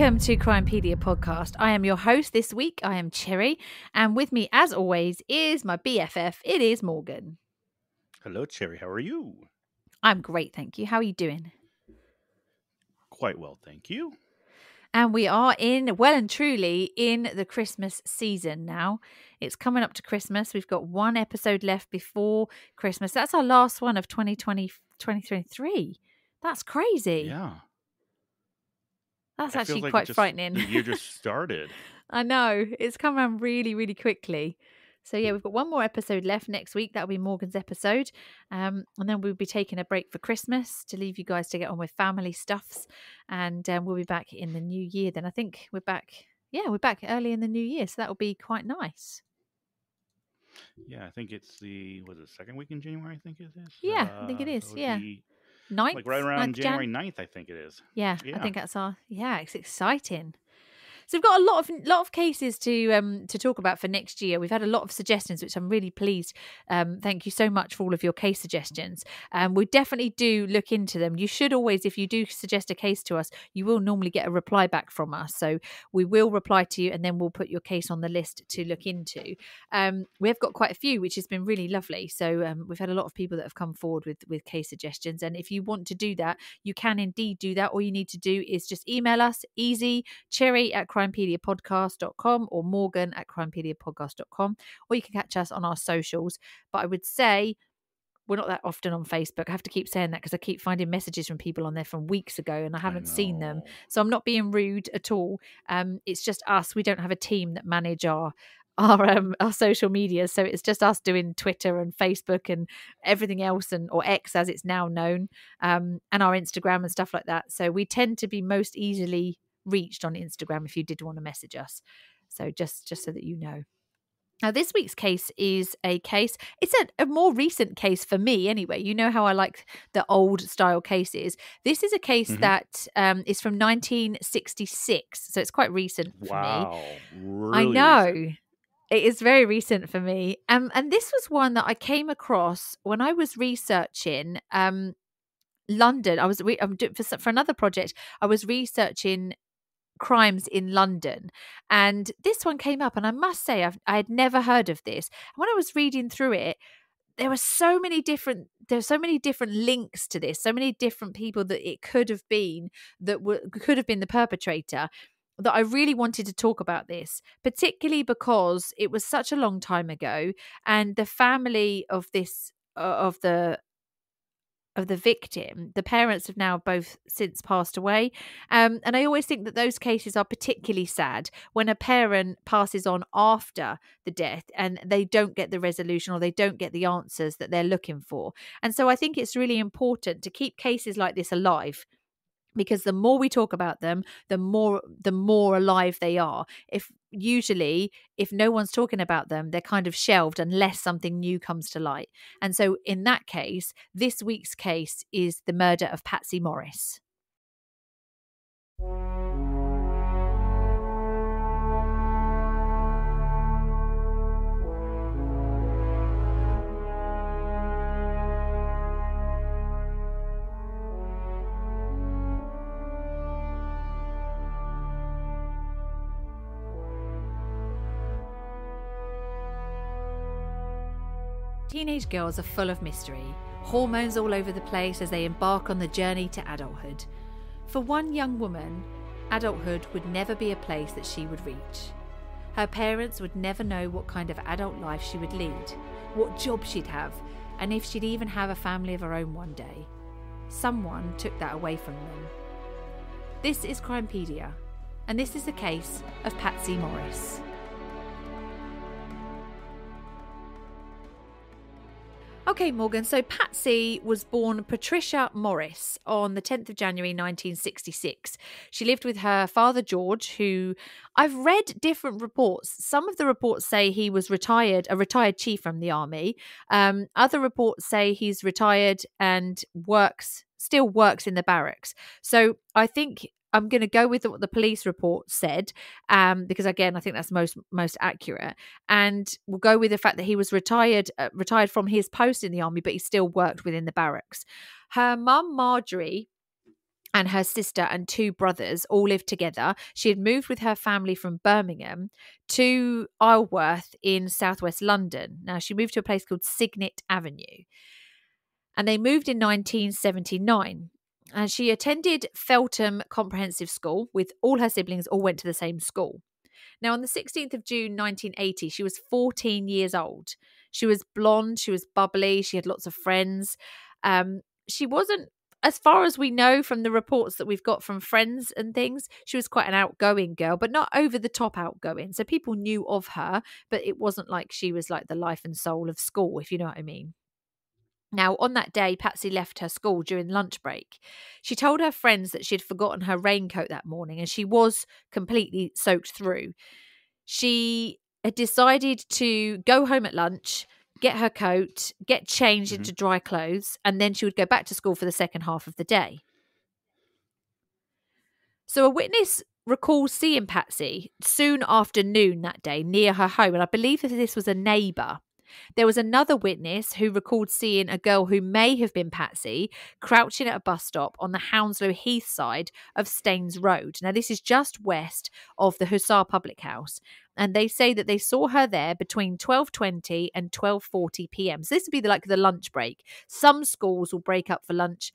Welcome to Crimepedia podcast. I am your host this week. I am Cherry, and with me, as always, is my BFF. It is Morgan. Hello, Cherry. How are you? I'm great, thank you. How are you doing? Quite well, thank you. And we are in, well and truly, in the Christmas season now. It's coming up to Christmas. We've got one episode left before Christmas. That's our last one of 2020, 2023. That's crazy. Yeah. That's actually like quite just- frightening. The year just started. I know. It's come around really, really quickly. So yeah, we've got one more episode left next week. That'll be Morgan's episode. Um, and then we'll be taking a break for Christmas to leave you guys to get on with family stuffs. And um, we'll be back in the new year. Then I think we're back. Yeah, we're back early in the new year. So that will be quite nice. Yeah, I think it's the was it second week in January? I think it is. Yeah, I think it Uh, so yeah. Be, Ninth, like right around ninth Jan? January 9th, I think it is. Yeah, I think that's our yeah, it's exciting. So we've got a lot of lot of cases to um to talk about for next year. We've had a lot of suggestions, which I'm really pleased. Um, thank you so much for all of your case suggestions. Um, we definitely do look into them. You should always, if you do suggest a case to us, you will normally get a reply back from us. So we will reply to you, and then we'll put your case on the list to look into. Um, we have got quite a few, which has been really lovely. So um, we've had a lot of people that have come forward with with case suggestions, and if you want to do that, you can indeed do that. All you need to do is just email us easy cherry at crimepediapodcast.com or morgan at crimepediapodcast.com or you can catch us on our socials. But i would say we're not that often on facebook. I have to keep saying that because i keep finding messages from people on there from weeks ago and i I haven't seen them. so i'm not being rude at all. Um it's just us. We don't have a team that manage our our um our social media. So it's just us doing twitter and facebook and everything else and or x as it's now known um and our instagram and stuff like that. So we tend to be most easily reached on instagram if you did want to message us so just just so that you know now, this week's case is a case, it's a, a more recent case for me anyway. You know how I like the old style cases. This is a case Mhm. that um, is from 1966. So it's quite recent for me. Wow. I know. recent. It is very recent for me. Um, and this was one that I came across when I was researching um, London. I was re- for, for another project, I was researching crimes in London. And this one came up, and I must say, I've, I had never heard of this. And when I was reading through it, there were so many different there there's so many different links to this so many different people that it could have been that were, could have been the perpetrator that I really wanted to talk about this, particularly because it was such a long time ago, and the family of this uh, of the of the victim, the parents have now both since passed away, um, and I always think that those cases are particularly sad when a parent passes on after the death and they don't get the resolution or they don't get the answers that they're looking for, and so I think it's really important to keep cases like this alive because the more we talk about them the more the more alive they are. If usually if no one's talking about them they're kind of shelved unless something new comes to light. And so in that case this week's case is the murder of patsy morris Teenage girls are full of mystery, hormones all over the place as they embark on the journey to adulthood. For one young woman, adulthood would never be a place that she would reach. Her parents would never know what kind of adult life she would lead, what job she'd have, and if she'd even have a family of her own one day. Someone took that away from them. This is Crimepedia, and this is the case of Patsy Morris. Okay, Morgan. So Patsy was born Patricia Morris on the 10th of January 1966. She lived with her father George, who I've read different reports. Some of the reports say he was retired, a retired chief from the army. Um, other reports say he's retired and works, still works in the barracks. So I think I'm going to go with what the police report said, um, because again, I think that's most most accurate. And we'll go with the fact that he was retired uh, retired from his post in the army, but he still worked within the barracks. Her mum Marjorie and her sister and two brothers all lived together. She had moved with her family from Birmingham to Isleworth in southwest London. Now, she moved to a place called Cygnet Avenue. And they moved in 1979. And she attended Feltham Comprehensive School with all her siblings, all went to the same school. Now, on the 16th of June 1980, she was 14 years old. She was blonde, she was bubbly, she had lots of friends. Um, she wasn't as far as we know from the reports that we've got from friends and things, she was quite an outgoing girl, but not over the top outgoing. So people knew of her, but it wasn't like she was like the life and soul of school, if you know what I mean. Now, on that day, Patsy left her school during lunch break. She told her friends that she had forgotten her raincoat that morning and she was completely soaked through. She had decided to go home at lunch, get her coat, get changed Mhm. into dry clothes, and then she would go back to school for the second half of the day. So a witness recalls seeing Patsy soon after noon that day near her home, and I believe that this was a neighbour. There was another witness who recalled seeing a girl who may have been Patsy crouching at a bus stop on the Hounslow Heath side of Staines Road. Now, this is just west of the Hussar Public House, and they say that they saw her there between 12:20 and 12:40 p.m. So this would be like the lunch break. Some schools will break up for lunch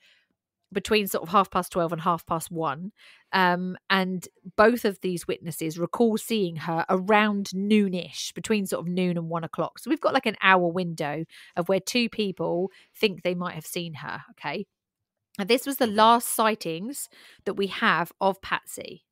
between sort of half past 12 and half past 1 um, and both of these witnesses recall seeing her around noonish between sort of noon and 1 o'clock. So we've got like an hour window of where two people think they might have seen her okay? And this was the last sightings that we have of patsy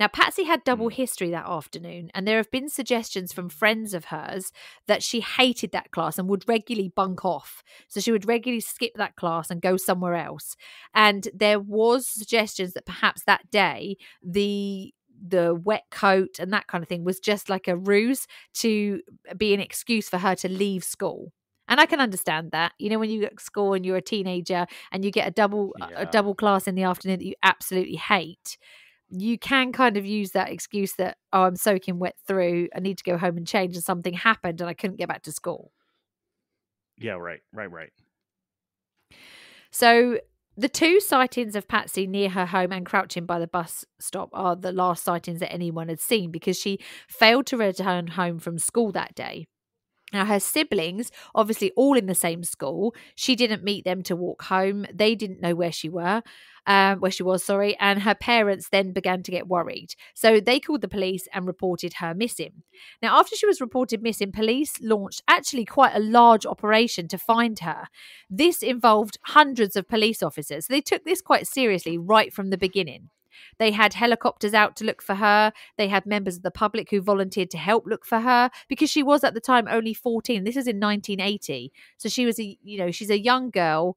now, Patsy had double Mm. history that afternoon, and there have been suggestions from friends of hers that she hated that class and would regularly bunk off. So she would regularly skip that class and go somewhere else. And there was suggestions that perhaps that day the the wet coat and that kind of thing was just like a ruse to be an excuse for her to leave school. And I can understand that. You know, when you get to school and you're a teenager and you get a double a double class in the afternoon that you absolutely hate, you can kind of use that excuse that oh i'm soaking wet through i need to go home and change and something happened and i couldn't get back to school Yeah, right, right, right. so the two sightings of patsy near her home and crouching by the bus stop are the last sightings that anyone had seen because she failed to return home from school that day now, her siblings, obviously all in the same school, she didn't meet them to walk home. They didn't know where she were, um, where she was, sorry. And her parents then began to get worried. So they called the police and reported her missing. Now, after she was reported missing, police launched actually quite a large operation to find her. This involved hundreds of police officers. They took this quite seriously right from the beginning. They had helicopters out to look for her. They had members of the public who volunteered to help look for her because she was at the time only 14. This is in 1980. So she was a, you know, she's a young girl.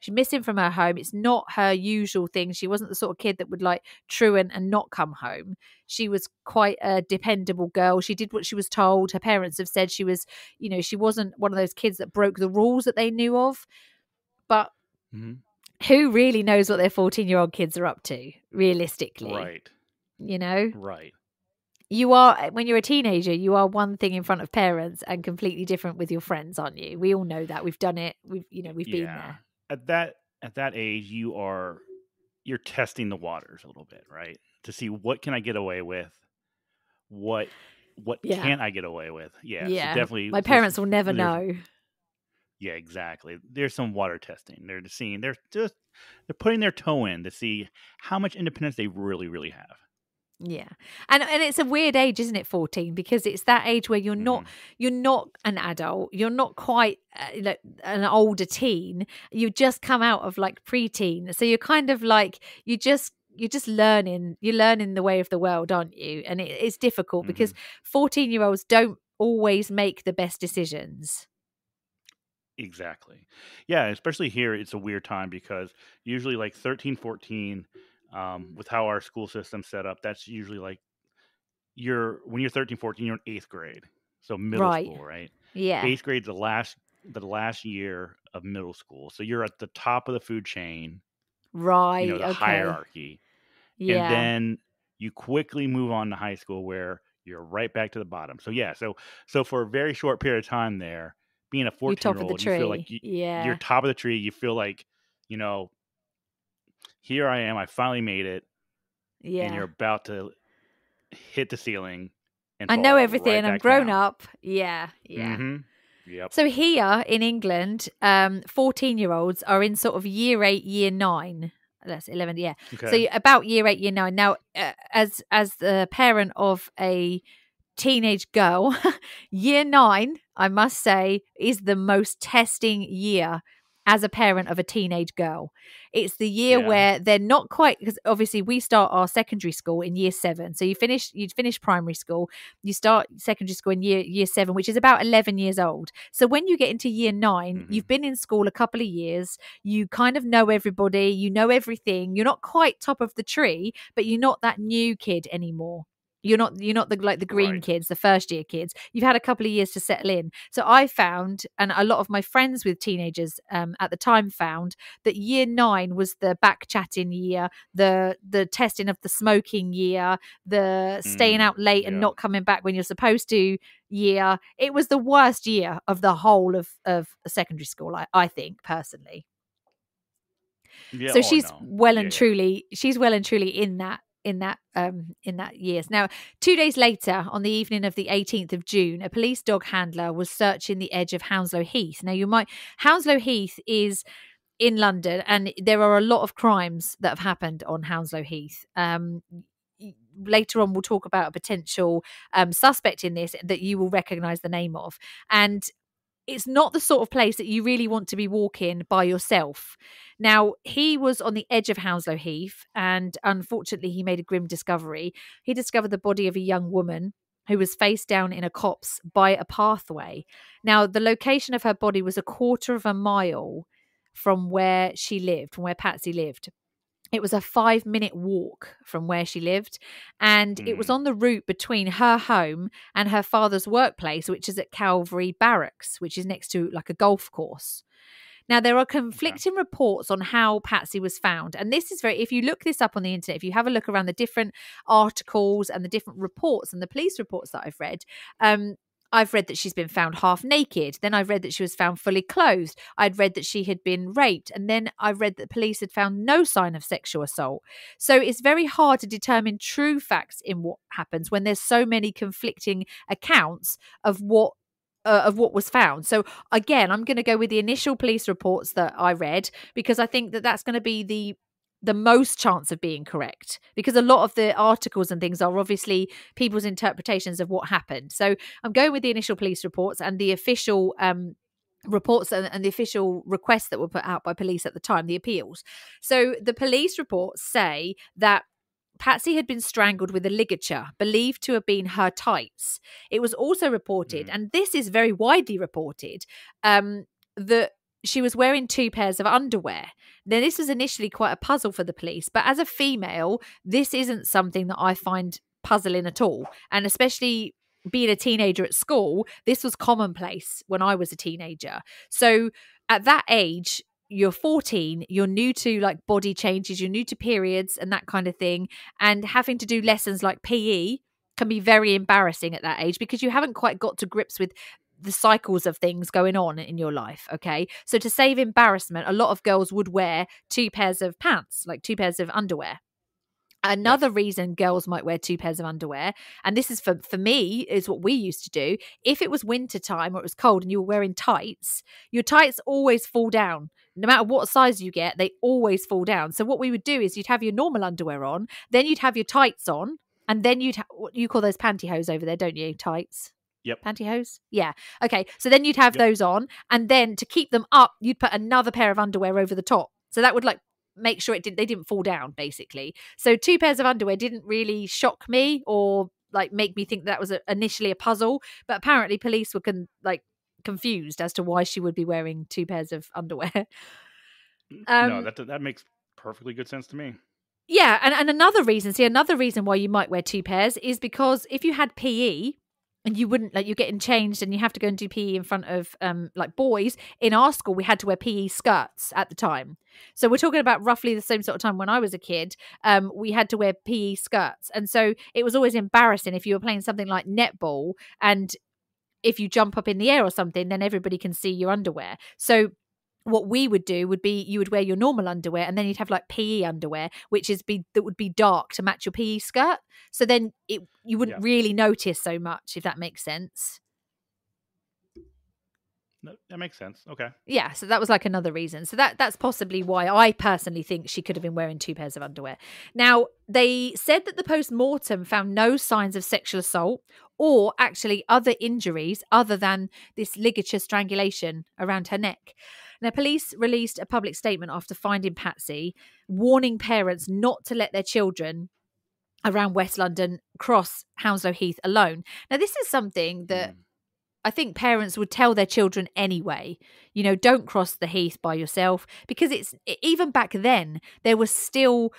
She's missing from her home. It's not her usual thing. She wasn't the sort of kid that would like truant and not come home. She was quite a dependable girl. She did what she was told. Her parents have said she was, you know, she wasn't one of those kids that broke the rules that they knew of. But hmm who really knows what their 14 year old kids are up to, realistically? Right, You know? right. you are when you're a teenager you are one thing in front of parents and completely different with your friends aren't you we all know that we've done it we've you know we've been there At that at that age, you are you're testing the waters a little bit, right? To see what can I get away with, what what Yeah. can't I get away with? Yeah, so Yeah. definitely. my parents will never know Yeah, exactly. There's some water testing. They're just seeing. They're just they're putting their toe in to see how much independence they really, really have. yeah and and it's a weird age isn't it 14 because it's that age where you're not Mhm. you're not an adult you're not quite uh, like an older teen you've just come out of like preteen so you're kind of like you just you're just learning you're learning the way of the world aren't you and it, it's difficult because 14 year olds don't always make the best decisions Exactly. Yeah, especially here, it's a weird time because usually like 13, 14, um, with how our school system's set up, that's usually like you're when you're 13, 14, you're in eighth grade. So middle Right. school, right? yeah Eighth grade's the last the last year of middle school. So you're at the top of the food chain, right you know, the okay hierarchy. yeah And then you quickly move on to high school where you're right back to the bottom. So yeah, so so for a very short period of time there, being a you're 14 top year of the old, tree you feel like you, yeah you're top of the tree. You feel like, you know, here I am. I finally made it, Yeah. and you're about to hit the ceiling. And I know everything. right I'm grown down. up. Yeah. Yeah. Mhm. Yep. So here in England, um, 14 year olds are in sort of year eight, year nine. That's 11, yeah. Okay. So about year eight, year nine. Now, uh, as as the parent of a teenage girl, year nine, I must say, is the most testing year as a parent of a teenage girl. It's the year Yeah. where they're not quite because obviously we start our secondary school in year seven. So you finish you finish primary school, you start secondary school in year year seven, which is about eleven years old. So when you get into year 9 Mhm. you've been in school a couple of years, you kind of know everybody, you know everything. You're not quite top of the tree, but you're not that new kid anymore. You're not you're not the like the green Right. kids, the first year kids. You've had a couple of years to settle in. So I found, and a lot of my friends with teenagers um, at the time found that year nine was the back chatting year, the the testing of the smoking year, the staying Mm, out late and not coming back when you're supposed to year. It was the worst year of the whole of of secondary school. I, I think personally yeah. so oh, she's no. well and yeah. truly she's well and truly in that in that um in that years. Now two days later on the evening of the 18th of june a police dog handler was searching the edge of hounslow heath. Now you might hounslow heath is in london and there are a lot of crimes that have happened on hounslow heath. Um later on we'll talk about a potential um, suspect in this that you will recognize the name of. And it's not the sort of place that you really want to be walking by yourself. Now, he was on the edge of Hounslow Heath, and unfortunately, he made a grim discovery. He discovered the body of a young woman who was face down in a copse by a pathway. Now, the location of her body was a quarter of a mile from where she lived, from where Patsy lived. It was a five minute walk from where she lived, and it was Mm. on the route between her home and her father's workplace, which is at Cavalry Barracks, which is next to like a golf course. Now, there are conflicting reports on how Patsy was found. And this is very, if you look this up on the internet, if you have a look around the different articles and the different reports and the police reports that I've read, um, I've read that she's been found half naked. Then I've read that she was found fully clothed. I'd read that she had been raped. And then I read that police had found no sign of sexual assault. So it's very hard to determine true facts in what happens when there's so many conflicting accounts of what uh, of what was found. So again, I'm going to go with the initial police reports that I read because I think that that's going to be the the most chance of being correct because a lot of the articles and things are obviously people's interpretations of what happened. So I'm going with the initial police reports and the official um reports and, and the official requests that were put out by police at the time, the appeals. So the police reports say that Patsy had been strangled with a ligature believed to have been her tights. It was also reported, Mm. and this is very widely reported, um, that she was wearing two pairs of underwear. Now, this was initially quite a puzzle for the police, but as a female, this isn't something that I find puzzling at all. And especially being a teenager at school, this was commonplace when I was a teenager. So at that age, you're 14, you're new to like body changes, you're new to periods and that kind of thing. And having to do lessons like PE can be very embarrassing at that age because you haven't quite got to grips with the cycles of things going on in your life. Okay. So to save embarrassment, a lot of girls would wear two pairs of pants, like two pairs of underwear. Another reason girls might wear two pairs of underwear, and this is for for me, is what we used to do. If it was winter time or it was cold and you were wearing tights, your tights always fall down. No matter what size you get, they always fall down. So what we would do is you'd have your normal underwear on, then you'd have your tights on, and then you'd ha- what you call those pantyhose over there, don't you? Tights. Yep. Pantyhose? Yeah. Okay. So then you'd have Yep. those on, and then to keep them up, you'd put another pair of underwear over the top. So that would like make sure it did they didn't fall down, basically. So two pairs of underwear didn't really shock me or like make me think that was a, initially a puzzle. But apparently, police were con- like confused as to why she would be wearing two pairs of underwear. no, Um, that that makes perfectly good sense to me. Yeah, and, and another reason, see, another reason why you might wear two pairs is because if you had PE and you wouldn't like you're getting changed and you have to go and do PE in front of um like boys, in our school we had to wear PE skirts at the time. So we're talking about roughly the same sort of time when I was a kid. Um, we had to wear PE skirts. And so it was always embarrassing if you were playing something like netball and if you jump up in the air or something, then everybody can see your underwear. So what we would do would be you would wear your normal underwear and then you'd have like PE underwear, which is be that would be dark to match your PE skirt. So then it you wouldn't Yeah. really notice so much if that makes sense. No, that makes sense. Okay. Yeah, so that was like another reason. So that that's possibly why I personally think she could have been wearing two pairs of underwear. Now, they said that the post-mortem found no signs of sexual assault or actually other injuries other than this ligature strangulation around her neck. Now, police released a public statement after finding Patsy, warning parents not to let their children around West London cross Hounslow Heath alone. Now, this is something that Mm. I think parents would tell their children anyway, you know, don't cross the heath by yourself because it's even back then there was still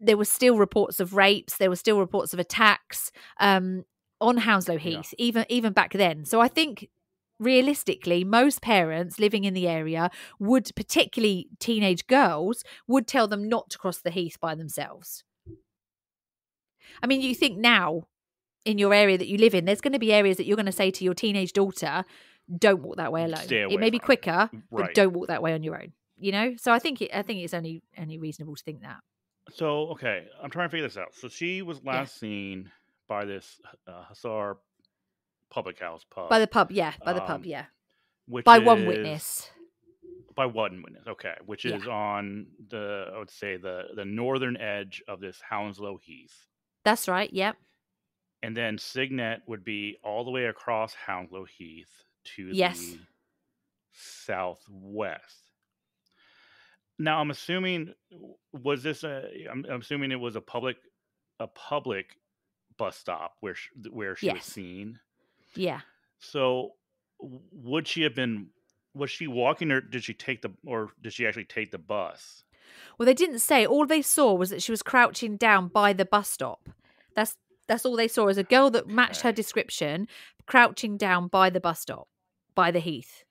there were still reports of rapes, there were still reports of attacks um, on Hounslow Yeah. Heath, even even back then. So I think realistically, most parents living in the area would, particularly teenage girls, would tell them not to cross the heath by themselves. I mean, you think now in your area that you live in, there's going to be areas that you're going to say to your teenage daughter, don't walk that way alone. It may be it. quicker, but don't walk that way on your own. You know, so I think it, I think it's only only reasonable to think that. So okay, I'm trying to figure this out. So she was last seen by this uh, Hussar public house pub By the pub, yeah, by the Um, pub, yeah, which by one witness. By one witness, okay, which Yeah. is on the I would say the the northern edge of this Hounslow Heath, That's right. Yep. and then Cygnet would be all the way across Hounslow Heath to Yes. the southwest. Now I'm assuming was this a I'm, I'm assuming it was a public a public bus stop where sh- where she was seen. Yeah. So would she have been was she walking or did she take the or did she actually take the bus? Well, they didn't say. All they saw was that she was crouching down by the bus stop. That's that's all they saw is a girl that matched her description, crouching down by the bus stop, by the heath.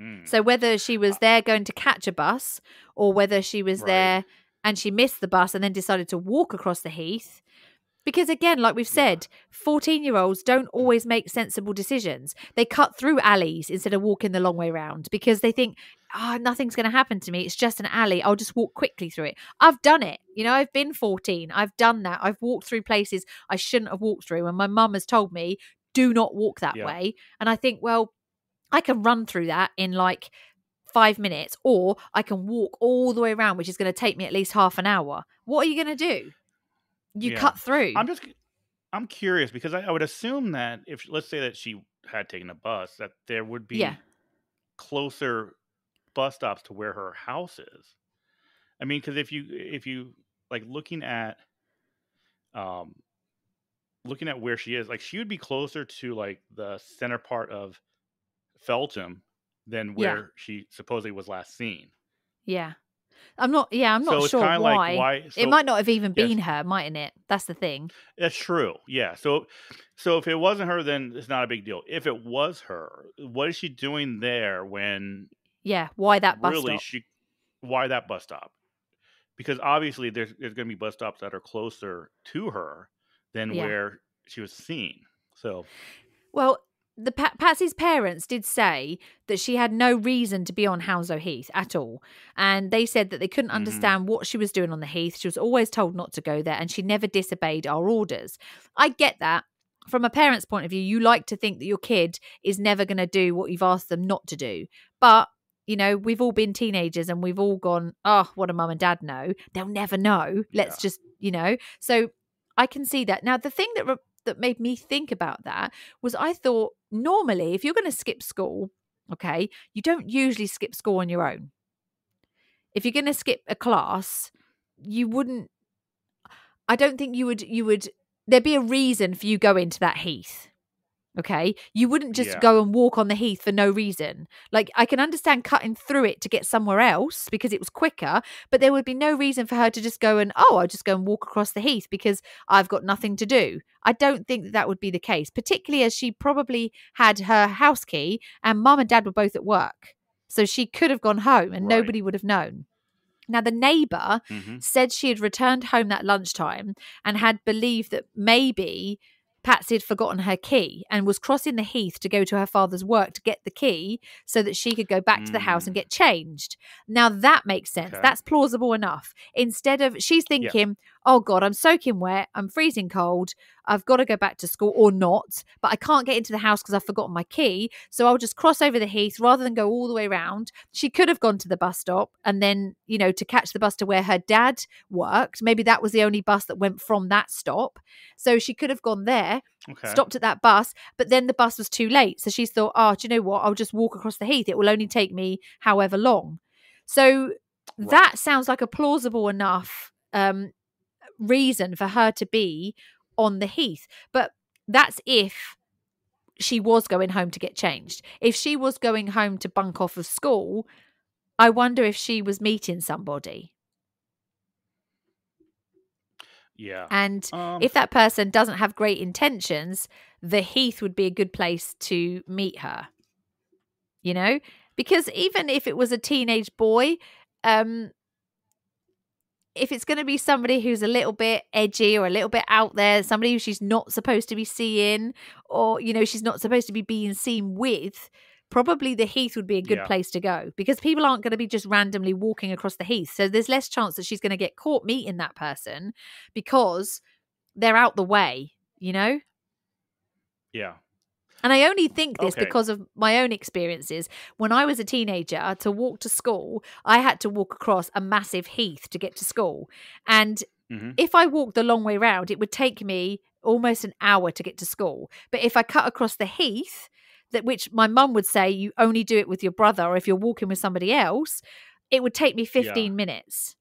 Mm, So whether she was there going to catch a bus or whether she was Right. there and she missed the bus and then decided to walk across the heath. Because again, like we've said, 14 year olds don't always make sensible decisions. They cut through alleys instead of walking the long way round because they think, oh, nothing's going to happen to me. It's just an alley. I'll just walk quickly through it. I've done it. You know, I've been 14. I've done that. I've walked through places I shouldn't have walked through. And my mum has told me, do not walk that Yeah. way. And I think, well, I can run through that in like five minutes, or I can walk all the way around, which is going to take me at least half an hour. What are you going to do? You Yeah. cut through. I'm just I'm curious because I, I would assume that if let's say that she had taken a bus that there would be Yeah. closer bus stops to where her house is. I mean, because if you if you like looking at um looking at where she is, like she would be closer to like the center part of Feltham than Yeah. where she supposedly was last seen. yeah. I'm not, yeah, I'm not it's sure why. like why it might not have even yes. been her, mightn't it? That's the thing. That's true. Yeah. So so if it wasn't her, then it's not a big deal. If it was her, what is she doing there when Yeah. Why that bus really stop? she why that bus stop? Because obviously there's there's gonna be bus stops that are closer to her than Yeah. where she was seen. So Well, the pa- Patsy's parents did say that she had no reason to be on Hounslow Heath at all, and they said that they couldn't Mhm. understand what she was doing on the heath. She was always told not to go there, and she never disobeyed our orders. I get that. From a parent's point of view, you like to think that your kid is never going to do what you've asked them not to do, but you know, we've all been teenagers and we've all gone, oh, what do mum and dad know? They'll never know. Let's Yeah. just, you know. So I can see that. Now, the thing that re- that made me think about that was I thought normally if you're going to skip school, okay, you don't usually skip school on your own. If you're going to skip a class, you wouldn't. I don't think you would. You would. There'd be a reason for you going to that heath. Okay, you wouldn't just Yeah. go and walk on the heath for no reason. Like I can understand cutting through it to get somewhere else because it was quicker, but there would be no reason for her to just go and oh, I'll just go and walk across the heath because I've got nothing to do. I don't think that, that would be the case, particularly as she probably had her house key and mum and dad were both at work. So she could have gone home and Right. nobody would have known. Now, the neighbour mhm. said she had returned home that lunchtime and had believed that maybe Patsy had forgotten her key and was crossing the heath to go to her father's work to get the key so that she could go back to the house and Mm. get changed. Now that makes sense. Okay. That's plausible enough. Instead of she's thinking, oh God, I'm soaking wet, I'm freezing cold, I've got to go back to school or not, but I can't get into the house because I've forgotten my key. So I'll just cross over the heath rather than go all the way around. She could have gone to the bus stop and then, you know, to catch the bus to where her dad worked. Maybe that was the only bus that went from that stop. So she could have gone there Okay. stopped at that bus, but then the bus was too late. So she's thought, oh, do you know what? I'll just walk across the heath. It will only take me however long. So Right. that sounds like a plausible enough um, reason for her to be on the heath. But that's if she was going home to get changed. If she was going home to bunk off of school, I wonder if she was meeting somebody. Yeah. And Um, if that person doesn't have great intentions, the heath would be a good place to meet her. You know? Because even if it was a teenage boy, um if it's going to be somebody who's a little bit edgy or a little bit out there, somebody who she's not supposed to be seeing or you know she's not supposed to be being seen with, probably the heath would be a good Yeah. place to go because people aren't going to be just randomly walking across the heath. So there's less chance that she's going to get caught meeting that person because they're out the way, you know? yeah. And I only think this Okay. because of my own experiences. When I was a teenager, to walk to school, I had to walk across a massive heath to get to school. And hmm if I walked the long way round, it would take me almost an hour to get to school. But if I cut across the heath, that which my mum would say you only do it with your brother or if you're walking with somebody else, it would take me 15 minutes.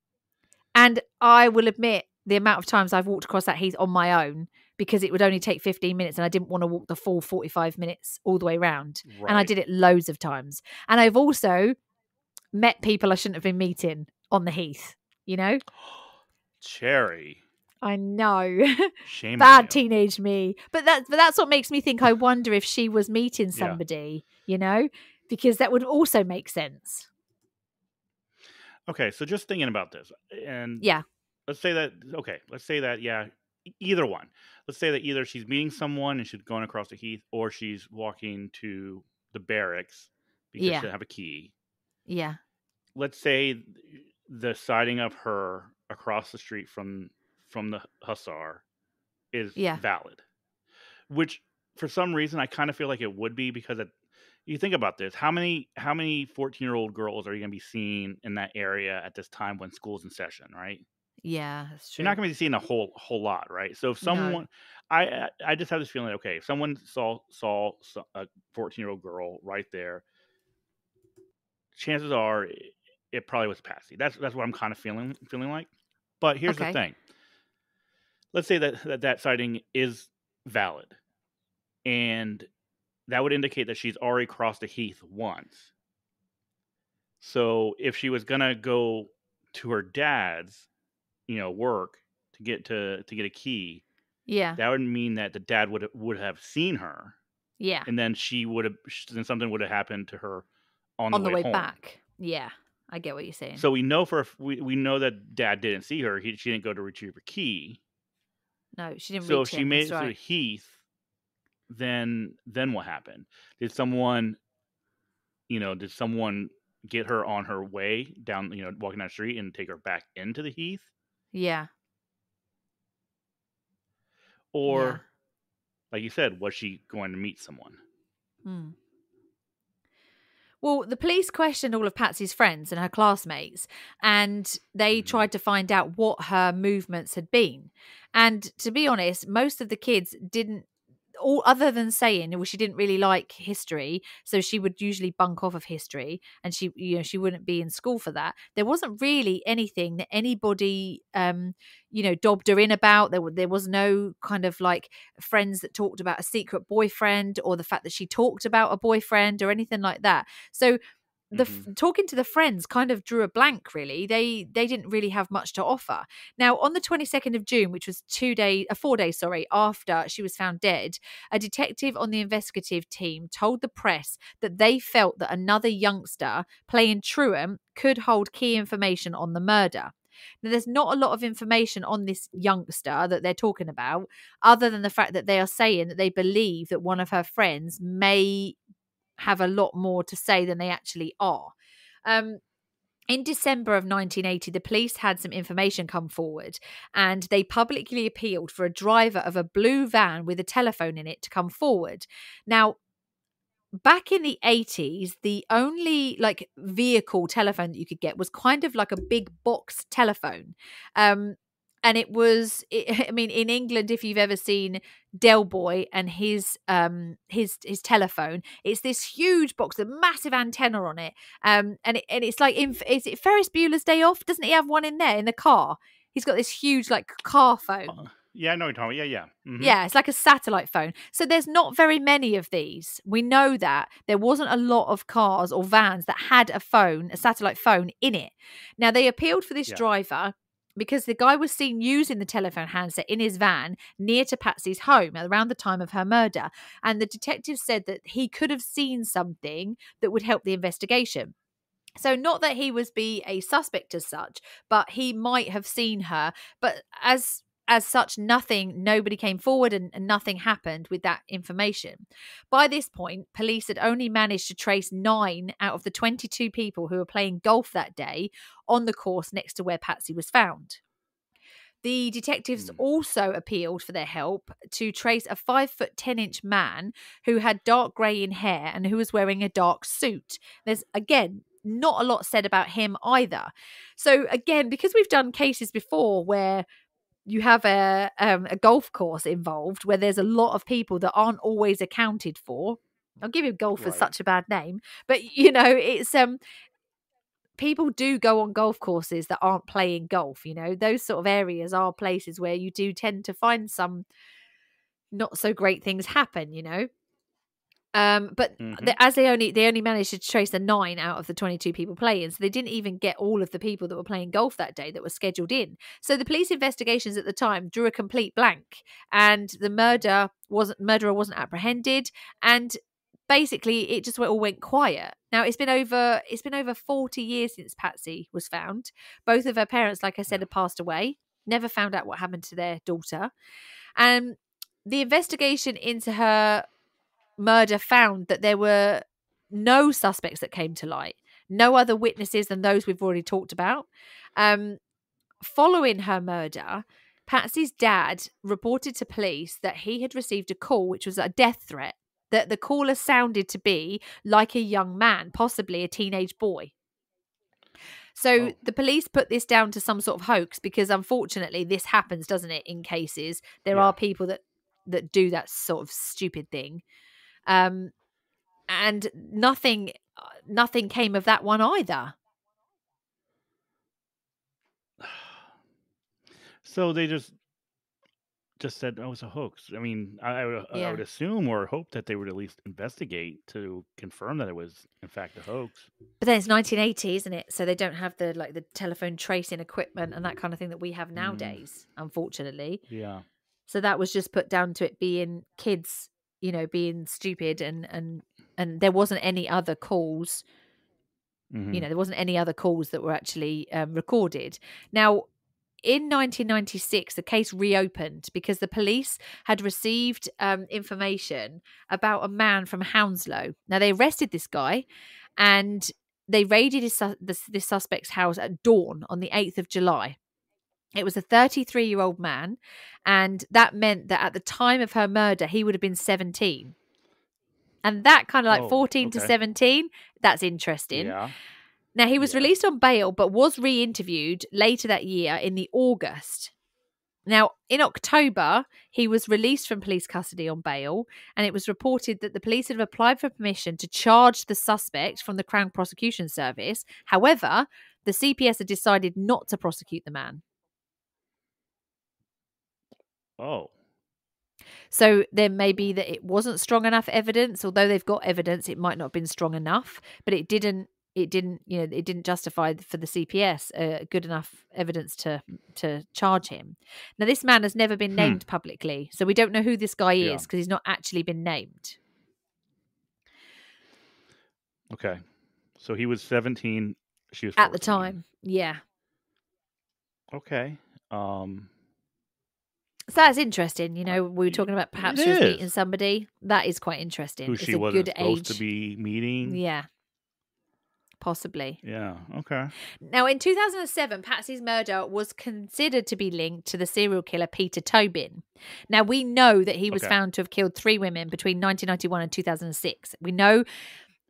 And I will admit the amount of times I've walked across that heath on my own because it would only take 15 minutes and I didn't want to walk the full 45 minutes all the way around. Right. And I did it loads of times. And I've also met people I shouldn't have been meeting on the heath, you know? Cherry. I know. Shame. Bad teenage me. But that but that's what makes me think I wonder if she was meeting Yeah. somebody, you know? Because that would also make sense. Okay, so just thinking about this, and Yeah. let's say that okay, let's say that yeah, either one. Let's say that either she's meeting someone and she's going across the heath, or she's walking to the barracks because Yeah. she doesn't have a key. Yeah. Let's say the sighting of her across the street from from the hussar is Yeah. valid, which for some reason I kind of feel like it would be because it, you think about this how many how many 14 year old girls are you going to be seeing in that area at this time when school's in session right Yeah, that's true. you're not going to be seeing a whole whole lot right? So if someone I I- i just have this feeling okay if someone saw saw a 14 year old girl right there chances are it, it probably was patsy. That's that's what i'm kind of feeling feeling like. But here's Okay. the thing. Let's say that, that that sighting is valid and that would indicate that she's already crossed the heath once. So if she was gonna go to her dad's you know work to get to to get a key yeah. that would mean that the dad would would have seen her Yeah. and then she would have then something would have happened to her on, On the way back. Yeah. I get what you're saying. so we know for we, we know that dad didn't see her he, she didn't go to retrieve her key no, she didn't so if she him, made it that's to heath then then what happened did someone you know did someone get her on her way down you know walking down the street and take her back into the heath Yeah. or Yeah. like you said was she going to meet someone Hmm. Well, the police questioned all of Patsy's friends and her classmates, and they Mhm. tried to find out what her movements had been. And to be honest, most of the kids didn't. All other than saying, well, she didn't really like history, so she would usually bunk off of history, and she, you know, she wouldn't be in school for that. There wasn't really anything that anybody, um, you know, dobbed her in about. There, there was no kind of like friends that talked about a secret boyfriend or the fact that she talked about a boyfriend or anything like that. So the f talking to the friends kind of drew a blank really. They they didn't really have much to offer. Now on the 22nd of june which was two days uh, four day sorry after she was found dead a detective on the investigative team told the press that they felt that another youngster playing truant could hold key information on the murder. Now, there's not a lot of information on this youngster that they're talking about, other than the fact that they are saying that they believe that one of her friends may have a lot more to say than they actually are. Um, in December of 1980, the police had some information come forward and they publicly appealed for a driver of a blue van with a telephone in it to come forward. Now, back in the 80s the only like vehicle telephone that you could get was kind of like a big box telephone um and it was it, i mean in england if you've ever seen del boy and his um his his telephone it's this huge box with a massive antenna on it um and it, and it's like in is it ferris bueller's day off doesn't he have one in there in the car he's got this huge like car phone Uh, yeah, no know what you're talking about. Yeah, yeah. mhm. yeah, it's like a satellite phone. So there's not very many of these. We know that there wasn't a lot of cars or vans that had a phone, a satellite phone in it. Now they appealed for this Yeah. driver because the guy was seen using the telephone handset in his van near to Patsy's home around the time of her murder. And the detective said that he could have seen something that would help the investigation. So not that he was be a suspect as such, but he might have seen her. But as as such, nothing, nobody came forward and, and nothing happened with that information. By this point, police had only managed to trace nine out of the 22 people who were playing golf that day on the course next to where Patsy was found. The detectives Hmm. also appealed for their help to trace a five foot 10 inch man who had dark grey in hair and who was wearing a dark suit. There's, again, not a lot said about him either. So, again, because we've done cases before where you have a um, a golf course involved where there's a lot of people that aren't always accounted for. I'll give you golf as Right. such a bad name, but you know it's um people do go on golf courses that aren't playing golf. You know those sort of areas are places where you do tend to find some not so great things happen. You know. Um, but Mhm. the, as they only they only managed to trace the nine out of the 22 people playing so they didn't even get all of the people that were playing golf that day that were scheduled in. So the police investigations at the time drew a complete blank and the murder wasn't murderer wasn't apprehended and basically it just went, all went quiet. Now it's been over it's been over 40 years since patsy was found. Both of her parents like i said had passed away. Never found out what happened to their daughter. And the investigation into her murder found that there were no suspects that came to light, no other witnesses than those we've already talked about. Um, following her murder, Patsy's dad reported to police that he had received a call, which was a death threat. That the caller sounded to be like a young man, possibly a teenage boy. So Oh. the police put this down to some sort of hoax because unfortunately this happens, doesn't it? In cases, there Yeah. are people that that do that sort of stupid thing um and nothing nothing came of that one either So they just just said oh, it was a hoax. I mean, I, I, would, I would assume or hope that they would at least investigate to confirm that it was in fact a hoax. but then it's 1980 isn't it so they don't have the like the telephone tracing equipment and that kind of thing that we have Mm. nowadays unfortunately Yeah. so that was just put down to it being kids you know being stupid and and and there wasn't any other calls Mhm. you know there wasn't any other calls that were actually um, recorded. Now in 1996 the case reopened because the police had received um, information about a man from hounslow. Now they arrested this guy and they raided his, su- this, this suspect's house at dawn on the 8th of july it was a 33 year old man and that meant that at the time of her murder he would have been 17 and that kind of like Oh, 14 to 17 that's interesting Yeah. now, he was Yeah. released on bail, but was re interviewed later that year in the August. Now, in October, he was released from police custody on bail, and it was reported that the police had applied for permission to charge the suspect from the Crown Prosecution Service. However, the CPS had decided not to prosecute the man. Oh. So there may be that it wasn't strong enough evidence, although they've got evidence, it might not have been strong enough, but it didn't. It didn't, you know, it didn't justify for the CPS uh, good enough evidence to to charge him. Now, this man has never been Hmm. named publicly, so we don't know who this guy Yeah. is because he's not actually been named. Okay. So he was 17. She was at the time. Yeah. Okay. Um, So that's interesting. You know, we were talking about perhaps she was meeting somebody. That is quite interesting. who it's she a wasn't good supposed age. to be meeting. Yeah. Possibly. Yeah. Okay. Now, in 2007, Patsy's murder was considered to be linked to the serial killer Peter Tobin. Now, we know that he was Okay. found to have killed three women between 1991 and 2006. We know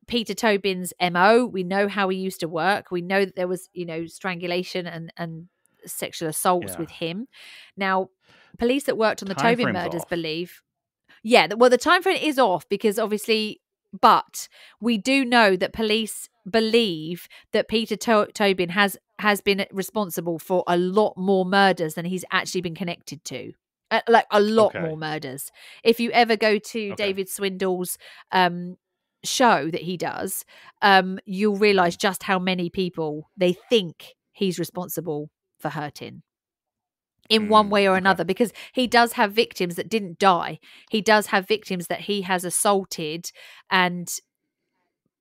Peter Tobin's MO. We know how he used to work. We know that there was, you know, strangulation and, and sexual assaults Yeah. with him. Now, police that worked on the Time Tobin murders off. believe. Yeah, well, the time frame is off because obviously, but we do know that police believe that Peter to- Tobin has has been responsible for a lot more murders than he's actually been connected to. Uh, like a lot Okay. more murders. If you ever go to Okay. David Swindle's um show that he does, um, you'll realize just how many people they think he's responsible for hurting in one Mm, way or okay. another because he does have victims that didn't die. He does have victims that he has assaulted and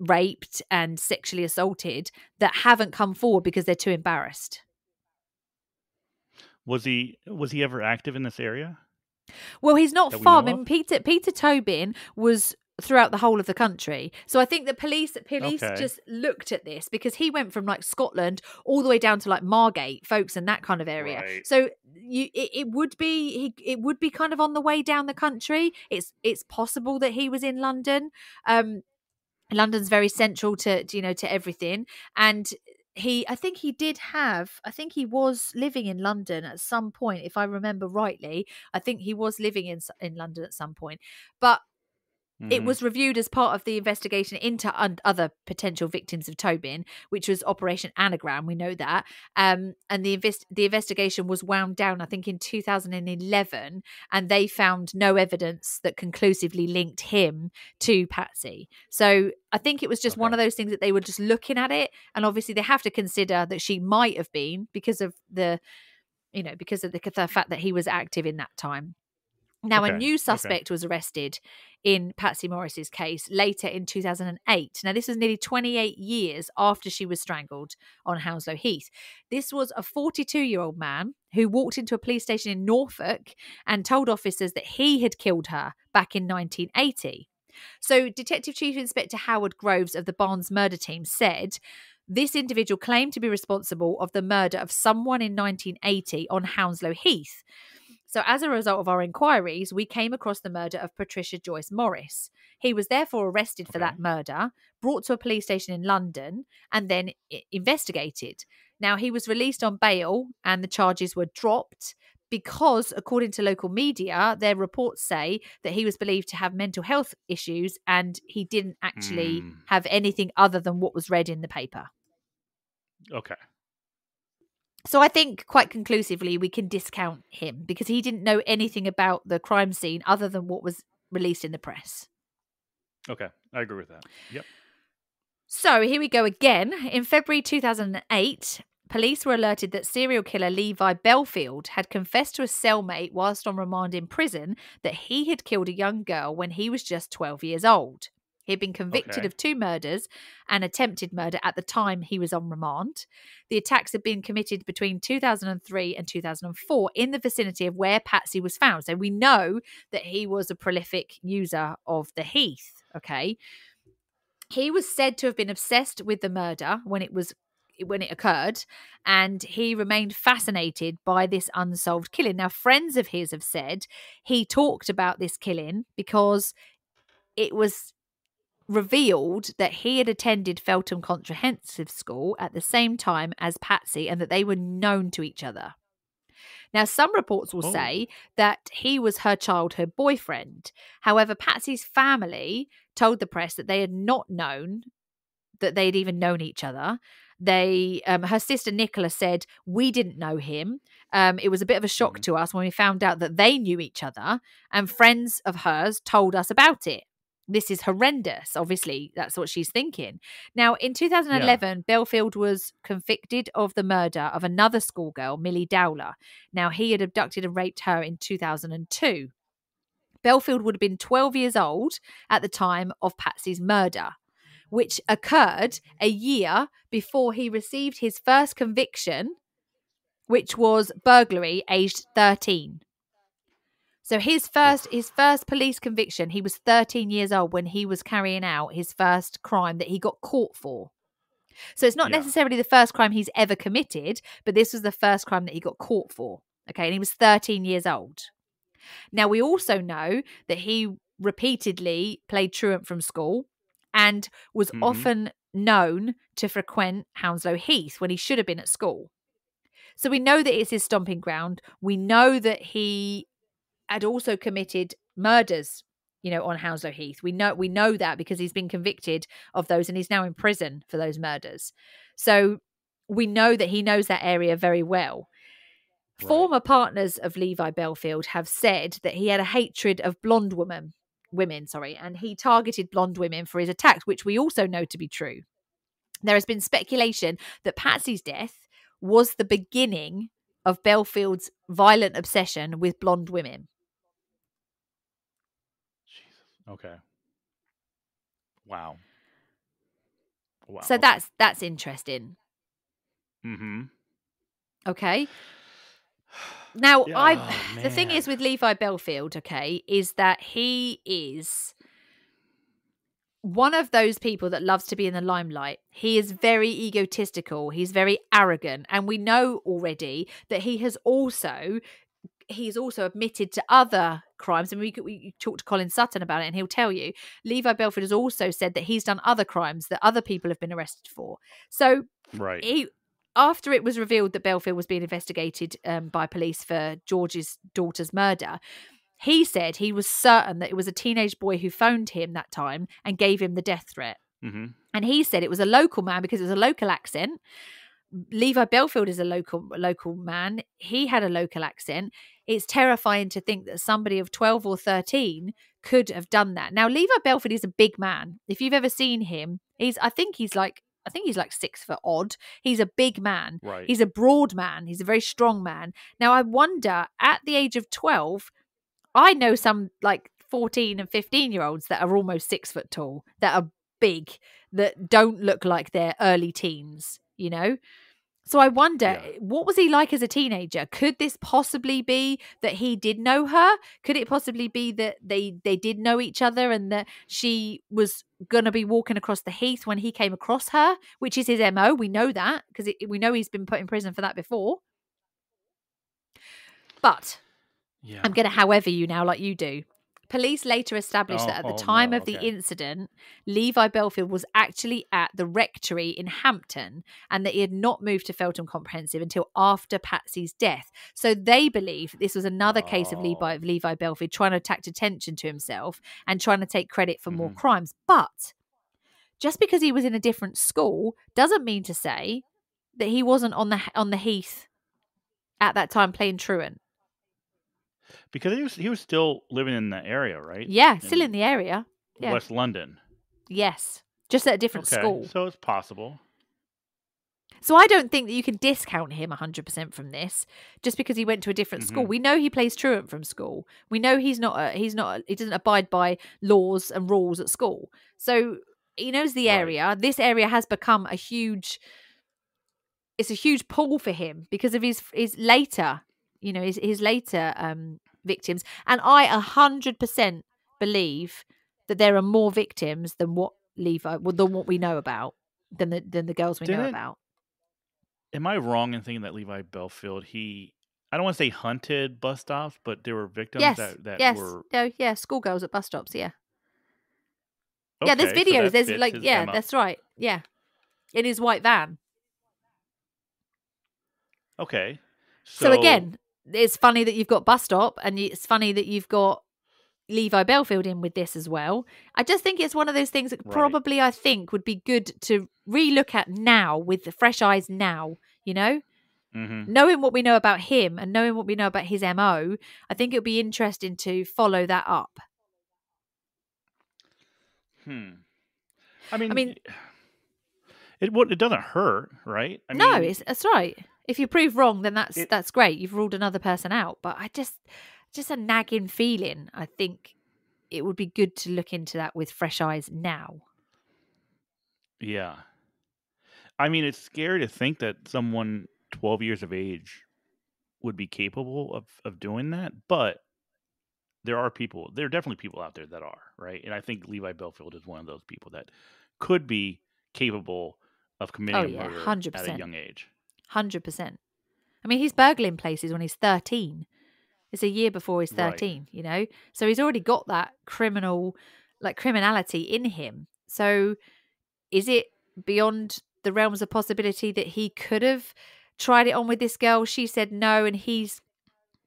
raped and sexually assaulted that haven't come forward because they're too embarrassed. Was he was he ever active in this area? Well, he's not far. I mean. Peter Peter Tobin was throughout the whole of the country. So I think the police police Okay. just looked at this because he went from like Scotland all the way down to like Margate, folks, and that kind of area. Right. So you it, it would be he it would be kind of on the way down the country. It's it's possible that he was in London. Um London's very central to, to you know to everything and he I think he did have I think he was living in London at some point if I remember rightly. I think he was living in in London at some point. But it Mhm. was reviewed as part of the investigation into un- other potential victims of Tobin, which was Operation Anagram. We know that, um, and the invest- the investigation was wound down, I think, in 2011, and they found no evidence that conclusively linked him to Patsy. So I think it was just one of those things that they were just looking at it, and obviously they have to consider that she might have been because of the, you know, because of the, the fact that he was active in that time. Now, a Okay, new okay. suspect was arrested in Patsy Morris's case later in 2008. Now, this was nearly 28 years after she was strangled on Hounslow Heath. This was a 42 year old man who walked into a police station in Norfolk and told officers that he had killed her back in 1980. So, Detective Chief Inspector Howard Groves of the Barnes murder team said this individual claimed to be responsible of the murder of someone in 1980 on Hounslow Heath. So, as a result of our inquiries, we came across the murder of Patricia Joyce Morris. He was therefore arrested for that murder, brought to a police station in London, and then investigated. Now, he was released on bail and the charges were dropped because, according to local media, their reports say that he was believed to have mental health issues and he didn't actually Mm. have anything other than what was read in the paper. Okay. So I think quite conclusively we can discount him because he didn't know anything about the crime scene other than what was released in the press. Okay. I agree with that. Yep. So here we go again. In February 2008, police were alerted that serial killer Levi Bellfield had confessed to a cellmate whilst on remand in prison that he had killed a young girl when he was just 12 years old. He had been convicted Okay. of two murders and attempted murder at the time he was on remand. The attacks had been committed between 2003 and 2004 in the vicinity of where Patsy was found. So we know that he was a prolific user of the Heath. Okay. He was said to have been obsessed with the murder when it was when it occurred and he remained fascinated by this unsolved killing. Now friends of his have said he talked about this killing because it was revealed that he had attended Feltham Comprehensive School at the same time as Patsy and that they were known to each other. Now, some reports will Oh. say that he was her childhood boyfriend. However, Patsy's family told the press that they had not known that they had even known each other. They, um, her sister Nicola said, "We didn't know him. Um, it was a bit of a shock Mhm. to us when we found out that they knew each other, and friends of hers told us about it." This is horrendous. Obviously, that's what she's thinking. Now, in 2011, Bellfield was convicted of the murder of another schoolgirl, Milly Dowler. Now, he had abducted and raped her in 2002. Bellfield would have been 12 years old at the time of Patsy's murder, which occurred a year before he received his first conviction which was burglary aged 13. So his first his first police conviction, he was 13 years old when he was carrying out his first crime that he got caught for. So it's not Yeah. necessarily the first crime he's ever committed, but this was the first crime that he got caught for. Okay, and he was 13 years old. Now we also know that he repeatedly played truant from school and was Mhm. often known to frequent Hounslow Heath when he should have been at school. So we know that it's his stomping ground. We know that he had also committed murders, you know, on Hounslow Heath. We know we know that because he's been convicted of those and he's now in prison for those murders. So we know that he knows that area very well. Right. Former partners of Levi Bellfield have said that he had a hatred of blonde women, women, sorry, and he targeted blonde women for his attacks, which we also know to be true. There has been speculation that Patsy's death was the beginning of Bellfield's violent obsession with blonde women. Okay. Wow. Wow. So that's that's interesting. Mm-hmm. Okay. Now, Yeah, I oh, the thing is with Levi Bellfield, okay, is that he is one of those people that loves to be in the limelight. He is very egotistical. He's very arrogant, and we know already that he has also he's also admitted to other crimes. And we we talked to Colin Sutton about it, and he'll tell you Levi Bellfield has also said that he's done other crimes that other people have been arrested for. So Right. he after it was revealed that Bellfield was being investigated um, by police for George's daughter's murder, he said he was certain that it was a teenage boy who phoned him that time and gave him the death threat. mm-hmm. And he said it was a local man because it was a local accent. Levi Bellfield is a local local man. He had a local accent. It's terrifying to think that somebody of 12 or 13 could have done that. Now, Levi Bellfield is a big man. If you've ever seen him, he's I think he's like I think he's like six foot odd. He's a big man. Right. He's a broad man. He's a very strong man. Now, I wonder at the age of 12, I know some like 14 and 15 year olds that are almost six foot tall, that are big, that don't look like they're early teens, you know? So I wonder, Yeah. Eh, what was he like as a teenager? Could this possibly be that he did know her? Could it possibly be that they they did know each other and that she was going to be walking across the heath when he came across her, which is his mo? We know that because we know he's been put in prison for that before. But yeah. I'm going to however you now, like you do. Police later established Oh, that at the oh, time no, of the okay. incident, Levi Bellfield was actually at the rectory in Hampton and that he had not moved to Feltham Comprehensive until after Patsy's death. So they believe this was another case of Levi, Oh. Levi Bellfield trying to attract attention to himself and trying to take credit for more Mhm. crimes. But just because he was in a different school doesn't mean to say that he wasn't on the on the heath at that time playing truant. Because he was he was still living in the area, right? Yeah, still In in the area. yeah. West London. Yes, just at a different okay. school. So it's possible. So I don't think that you can discount him 100% from this just because he went to a different school. Mhm. We know he plays truant from school. We know he's not a, he's not a, he doesn't abide by laws and rules at school. So he knows the Right. area. This area has become a huge it's a huge pull for him because of his his later, you know, his his later um victims. And I 100% believe that there are more victims than what Levi well, than what we know about than the than the girls we know Didn't- about. Am I wrong in thinking that Levi Bellfield he I don't want to say hunted bus stops, but there were victims yes, that, that yes, were no, yeah, schoolgirls at bus stops, yeah, yeah. There's Okay, so videos. there's like, yeah, MO. that's right, yeah, in his white van. okay. So, again, it's funny that you've got bus stop, and it's funny that you've got Levi Bellfield in with this as well. I just think it's one of those things that Right. probably I think would be good to relook at now with the fresh eyes now. You know, hmm knowing what we know about him and knowing what we know about his mo, I think it would be interesting to follow that up. Hmm. I mean, I mean- it would it doesn't hurt, right? I no, mean, it's that's right. If you prove wrong, then that's It- that's great. You've ruled another person out. But I just just a nagging feeling. I think it would be good to look into that with fresh eyes now. yeah. I mean, it's scary to think that someone 12 years of age would be capable of of doing that, but there are people. There are definitely people out there that are right, and I think Levi Bellfield is one of those people that could be capable of committing Oh a yeah, murder hundred at a young age. Hundred percent. I mean, he's burgling places when he's thirteen. It's a year before he's Right. thirteen. You know, so he's already got that criminal, like criminality in him. So, is it beyond the realms of possibility that he could have tried it on with this girl? She said no, and he's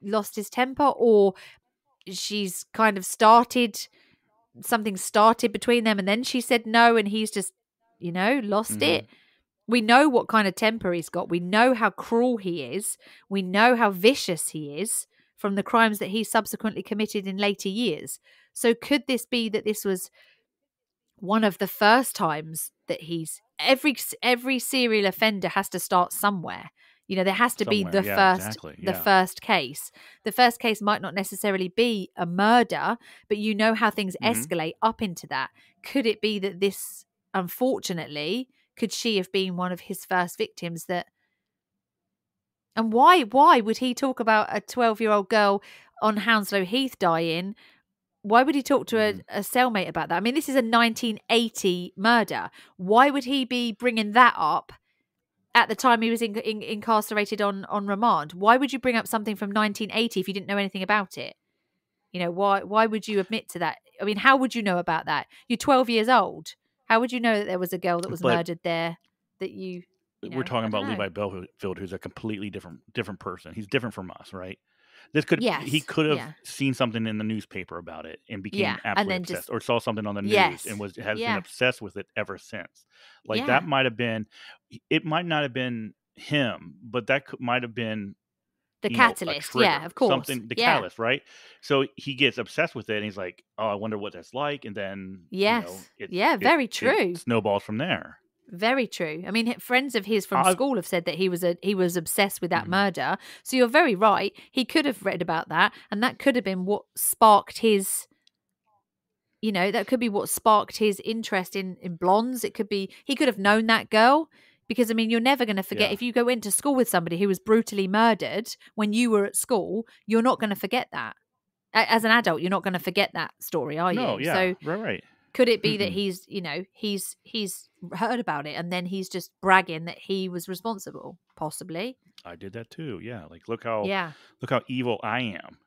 lost his temper, or she's kind of started something started between them, and then she said no, and he's just, you know, lost Mhm. it. We know what kind of temper he's got. We know how cruel he is. We know how vicious he is from the crimes that he subsequently committed in later years. So, could this be that this was one of the first times that he's every every serial offender has to start somewhere. You know, there has to be the yeah, first exactly, the first case. The first case might not necessarily be a murder, but you know how things Mhm. escalate up into that. Could it be that this unfortunately could she have been one of his first victims that and why why would he talk about a 12 year old girl on hounslow heath dying? Why would he talk to a, Mhm. a cellmate about that? I mean this is a 1980 murder. Why would he be bringing that up at the time he was in, in, incarcerated on on remand? Why would you bring up something from 1980 if you didn't know anything about it? You know why why would you admit to that? I mean how would you know about that? You're 12 years old how would you know that there was a girl that was But- murdered there that you you know, We're talking about know. Levi Bellfield, who's a completely different different person. He's different from us, right? This could he could have yeah. seen something in the newspaper about it and became Yeah, absolutely then obsessed, just- or saw something on the news Yes, and was has yeah. been obsessed with it ever since. Like that might have been, it might not have been him, but that could, might have been the you know, catalyst yeah of course something the yeah. catalyst, right? So he gets obsessed with it, and he's like, "Oh, I wonder what that's like," and then Yes. you know, it, Yeah, it- very it true. snowballs from there. Very true. I mean, friends of his from I've- school have said that he was a he was obsessed with that Mhm. murder. So you're very right. He could have read about that, and that could have been what sparked his. You know, that could be what sparked his interest in in blondes. It could be he could have known that girl because I mean, you're never going to forget Yeah. if you go into school with somebody who was brutally murdered when you were at school. You're not going to forget that. As an adult, you're not going to forget that story, are no, you? yeah, So right, right. could it be that Mm-mm. he's you know he's he's heard about it and then he's just bragging that he was responsible possibly I did that too. Yeah, like look how yeah look how evil I am.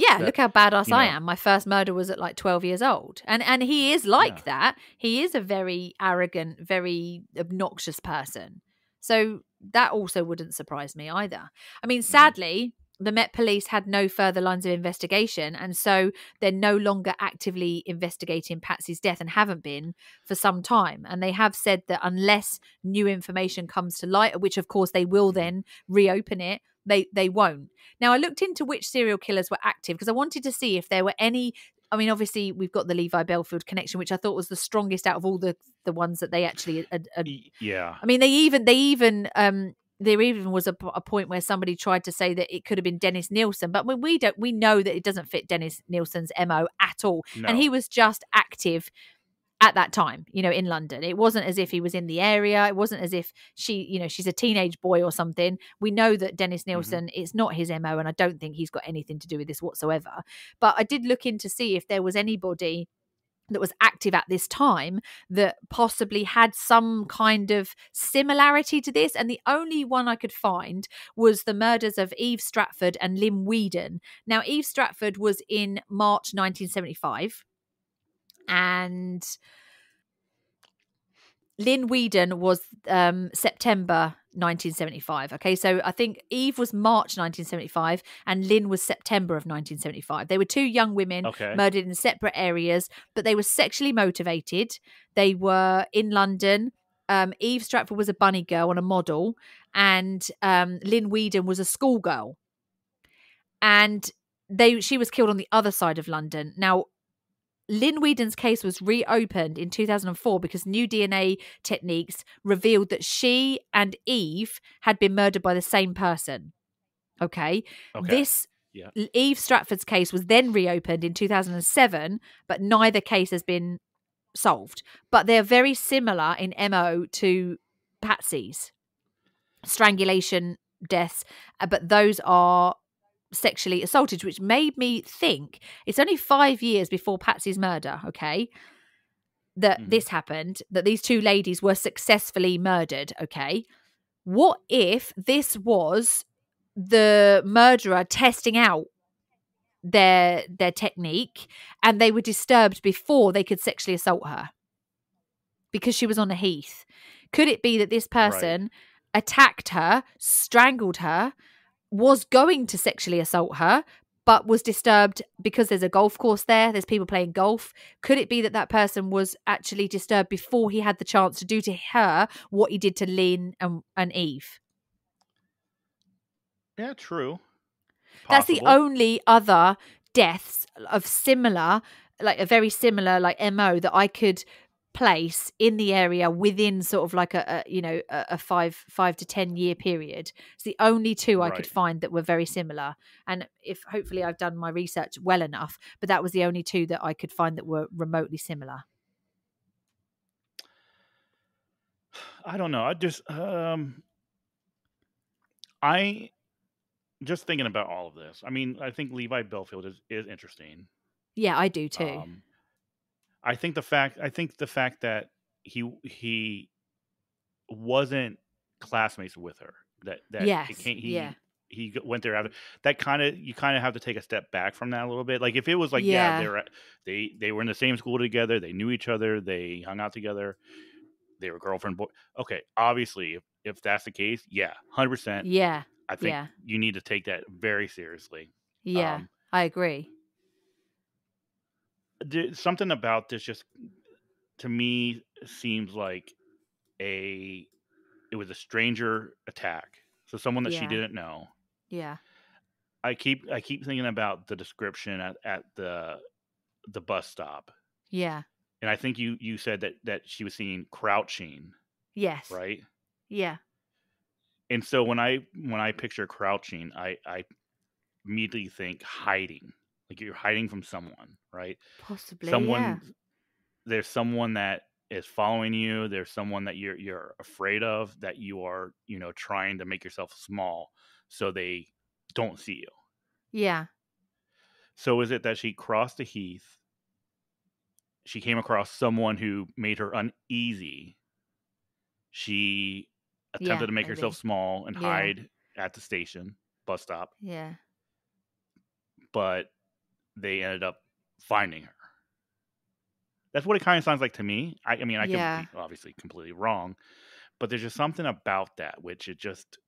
Yeah That- look how badass you i know. am my first murder was at like 12 years old and and he is like Yeah. that he is a very arrogant very obnoxious person so that also wouldn't surprise me either i mean mm. sadly the Met Police had no further lines of investigation, and so they're no longer actively investigating Patsy's death and haven't been for some time. And they have said that unless new information comes to light, which of course they will mm. then reopen it, they they won't. Now I looked into which serial killers were active because I wanted to see if there were any. I mean, obviously we've got the Levi Bellfield connection, which I thought was the strongest out of all the the ones that they actually Yeah, I mean, they even they even um there even was a point where somebody tried to say that it could have been Dennis Nilsen, but when we don't, we know that it doesn't fit Dennis Nilsen's mo at all, no. and he was just active at that time, you know, in London. It wasn't as if he was in the area. It wasn't as if she, you know, she's a teenage boy or something. We know that Dennis mm-hmm. Nilsen, it's not his MO, and I don't think he's got anything to do with this whatsoever. But I did look in to see if there was anybody that was active at this time that possibly had some kind of similarity to this. And the only one I could find was the murders of Eve Stratford and Lynn Weedon. Now, Eve Stratford was in March 1975. And Lynn Weedon was um, September 1975. Okay, so I think Eve was March 1975 and Lynn was September of 1975. They were two young women okay. murdered in separate areas, but they were sexually motivated. They were in London. Um, Eve Stratford was a bunny girl and a model, and um, Lynn Weedon was a schoolgirl. And they, she was killed on the other side of London. Now, Lynn Weedon's case was reopened in 2004 because new DNA techniques revealed that she and Eve had been murdered by the same person. Okay. okay. This Yeah. Eve Stratford's case was then reopened in 2007, but neither case has been solved. But they're very similar in MO to Patsy's strangulation deaths, uh, but those are sexually assaulted, which made me think it's only five years before Patsy's murder, okay? That Mhm. this happened, that these two ladies were successfully murdered, okay? What if this was the murderer testing out their their technique and they were disturbed before they could sexually assault her because she was on a heath could it be that this Right. person attacked her strangled her was going to sexually assault her but was disturbed because there's a golf course there there's people playing golf. Could it be that that person was actually disturbed before he had the chance to do to her what he did to lynn and, and eve? Yeah, true. That's the only other deaths of similar, like a very similar, like mo that I could place in the area within sort of like a, a you know a, a five five to ten year period. It's the only two I could find that were very similar. And if hopefully I've done my research well enough, but that was the only two that I could find that were remotely similar. I don't know. I just um I just thinking about all of this. I mean, I think Levi Bellfield is is interesting. Yeah, I do too. Um I think the fact I think the fact that he he wasn't classmates with her that that Yes, he yeah. he went there after that kind of you kind of have to take a step back from that a little bit like if it was like yeah, Yeah. they were they they were in the same school together they knew each other they hung out together they were girlfriend boy okay obviously if, if that's the case yeah 100% yeah, i think yeah. you need to take that very seriously yeah. um, I agree. There- something about this just to me seems like a it was a stranger attack so someone that she didn't know. Yeah, i keep i keep thinking about the description at, at the the bus stop. Yeah, and i think you you said that that she was seen crouching yes, right? Yeah, and so when i when i picture crouching i i immediately think hiding like you're hiding from someone right possibly. someone yeah. there's someone that is following you there's someone that you're you're afraid of that you are you know trying to make yourself small so they don't see you Yeah, so is it that she crossed the heath she came across someone who made her uneasy she attempted Yeah, to make herself small and Yeah. hide at the station bus stop yeah, but they ended up finding her. That's what it kind of sounds like to me. I, I mean, I Yeah. could be obviously completely wrong, but there's just something about that which it just,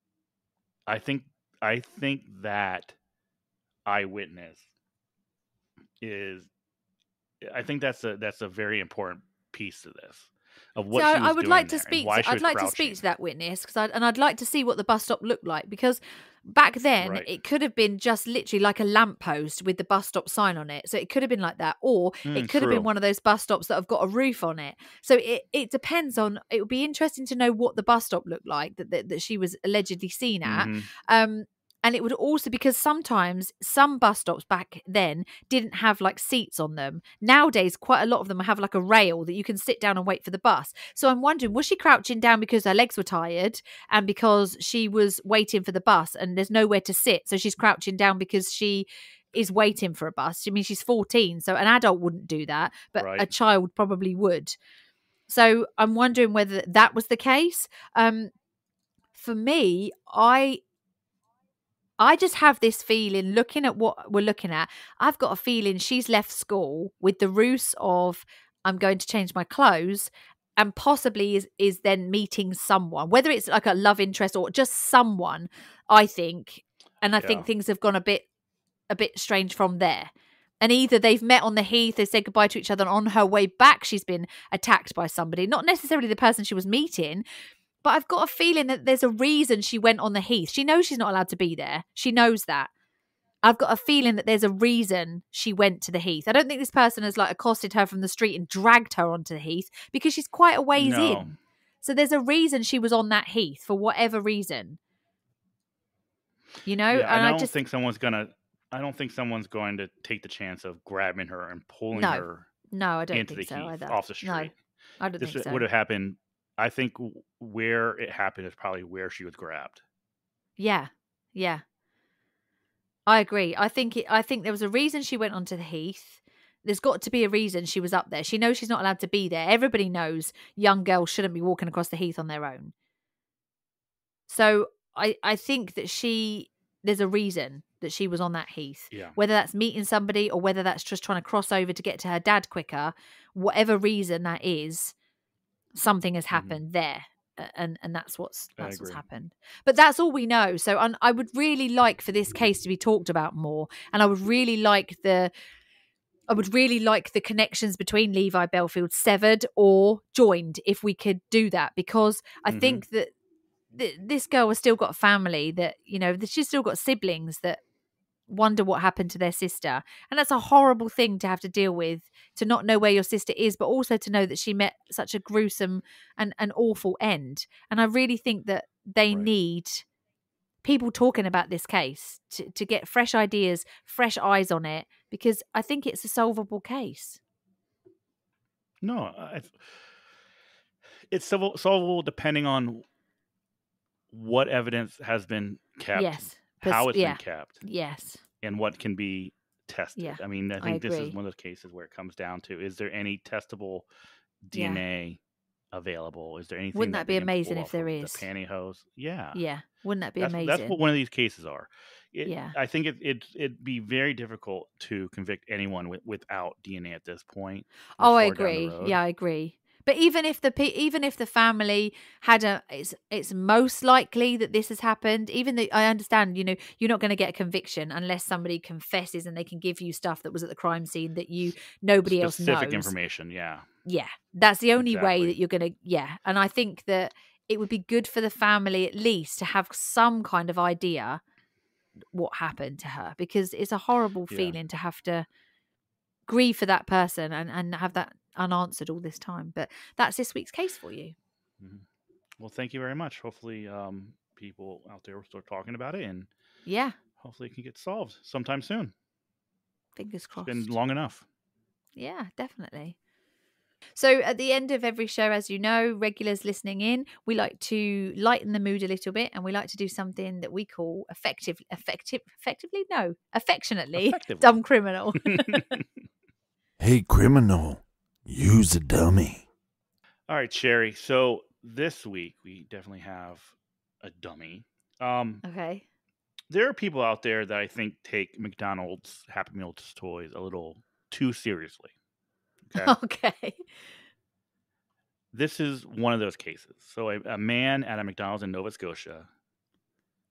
I think, I think that eyewitness is, I think that's a that's a very important piece to this of what so she was I would like to speak. To, I'd like to speak to that witness because, I, and I'd like to see what the bus stop looked like because back then Right. it could have been just literally like a lamppost with the bus stop sign on it. So it could have been like that, or Mm, it could have been one of those bus stops that have got a roof on it. So it it depends on. It would be interesting to know what the bus stop looked like that that, that she was allegedly seen at. Mhm. um and it would also because sometimes some bus stops back then didn't have like seats on them. Nowadays quite a lot of them have like a rail that you can sit down and wait for the bus. So i'm wondering was she crouching down because her legs were tired and because she was waiting for the bus and there's nowhere to sit so she's crouching down because she is waiting for a bus? I mean she's 14 so an adult wouldn't do that but a child probably would. So i'm wondering whether that was the case. Um for me i I just have this feeling looking at what we're looking at. I've got a feeling she's left school with the ruse of I'm going to change my clothes and possibly is is then meeting someone, whether it's like a love interest or just someone, I think. And I Yeah. think things have gone a bit a bit strange from there. And either they've met on the heath, they said goodbye to each other, and on her way back, she's been attacked by somebody, not necessarily the person she was meeting, but I've got a feeling that there's a reason she went on the heath. She knows she's not allowed to be there. She knows that. I've got a feeling that there's a reason she went to the heath. I don't think this person has like accosted her from the street and dragged her onto the heath because she's quite a ways No. in. So there's a reason she was on that heath for whatever reason. You know, Yeah, and and I I don't just think someone's gonna. I don't think someone's going to take the chance of grabbing her and pulling No, her no, I don't into the think so heath either. off the street. No, I don't this think so. would have happened. I think where it happened is probably where she was grabbed. Yeah. Yeah. I agree. I think it, I think there was a reason she went onto the heath. There's got to be a reason she was up there. She knows she's not allowed to be there. Everybody knows young girls shouldn't be walking across the heath on their own. So I I think that she there's a reason that she was on that heath. Yeah. Whether that's meeting somebody or whether that's just trying to cross over to get to her dad quicker, whatever reason that is, something has Mm-hmm. happened there. And and that's what's that's what's happened. But that's all we know. So and I would really like for this case to be talked about more. And I would really like the I would really like the connections between Levi Bellfield severed or joined if we could do that because I Mhm. think that th- this girl has still got a family that you know that she's still got siblings that wonder what happened to their sister and that's a horrible thing to have to deal with to not know where your sister is but also to know that she met such a gruesome and an awful end and i really think that they Right. need people talking about this case to, to get fresh ideas fresh eyes on it because i think it's a solvable case. No, I, it's solvable, depending on what evidence has been kept, yes how it's yeah been kept, yes and what can be tested. Yeah, I mean, I I think this is one of those cases where it comes down to: is there any testable Yeah. DNA available? Is there anything? Wouldn't that be amazing if there is? The pantyhose. Yeah. yeah wouldn't that be that's, amazing that's what one of these cases are. It, Yeah. I think it, it it'd be very difficult to convict anyone with, without DNA at this point. Oh, I far down the agree. Yeah, I agree. But even if the even if the family had a, it's it's most likely that this has happened. Even though I understand, you know, you're not going to get a conviction unless somebody confesses and they can give you stuff that was at the crime scene that you nobody else Specific knows. information. Yeah. Yeah, that's the only way that you're going to. Yeah, and I think that it would be good for the family at least to have some kind of idea what happened to her because it's a horrible Yeah. feeling to have to grieve for that person and and have that unanswered all this time. But that's this week's case for you. Well, thank you very much. Hopefully, um, people out there will start talking about it, and Yeah, hopefully, it can get solved sometime soon. fingers It's crossed. been long enough. Yeah, definitely. So at the end of every show, as you know, regulars listening in, we like to lighten the mood a little bit, and we like to do something that we call effective, effective, effectively, no, affectionately, Effectively. dumb criminal. Hey, criminal, use a dummy. All right, Sherry. So this week we definitely have a dummy. Um, okay. there are people out there that I think take McDonald's Happy Meals toys a little too seriously. Okay. Okay. this is one of those cases. So, a, a man at a McDonald's in Nova Scotia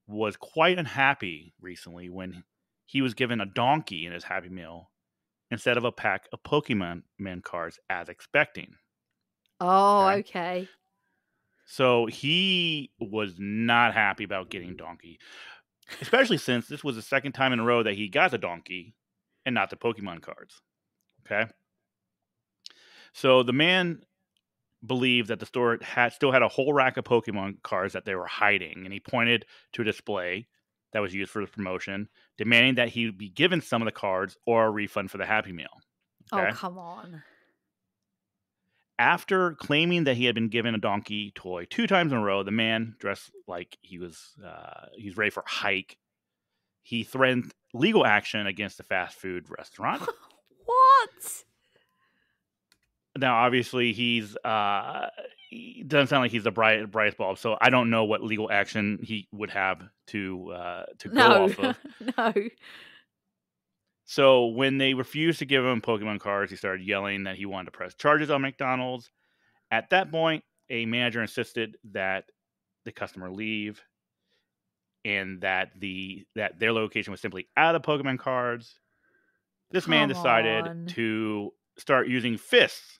was quite unhappy recently when he was given a donkey in his Happy Meal instead of a pack of Pokemon Man cards as expecting. Oh, Okay. okay. So he was not happy about getting donkey, especially since this was the second time in a row that he got the donkey and not the Pokemon cards. Okay. So the man believed that the store had still had a whole rack of Pokemon cards that they were hiding, and he pointed to a display that was used for the promotion, demanding that he be given some of the cards or a refund for the Happy Meal. Okay. Oh, come on. After claiming that he had been given a donkey toy two times in a row, the man, dressed like he was uh, he's ready for a hike, he threatened legal action against the fast food restaurant. what? now, obviously, he's uh, he doesn't sound like he's the bright brightest bulb, so I don't know what legal action he would have to uh, to go No. off of. no. So when they refused to give him Pokemon cards, he started yelling that he wanted to press charges on McDonald's. At that point, a manager insisted that the customer leave and that the that their location was simply out of Pokemon cards. This man decided on. to start using fists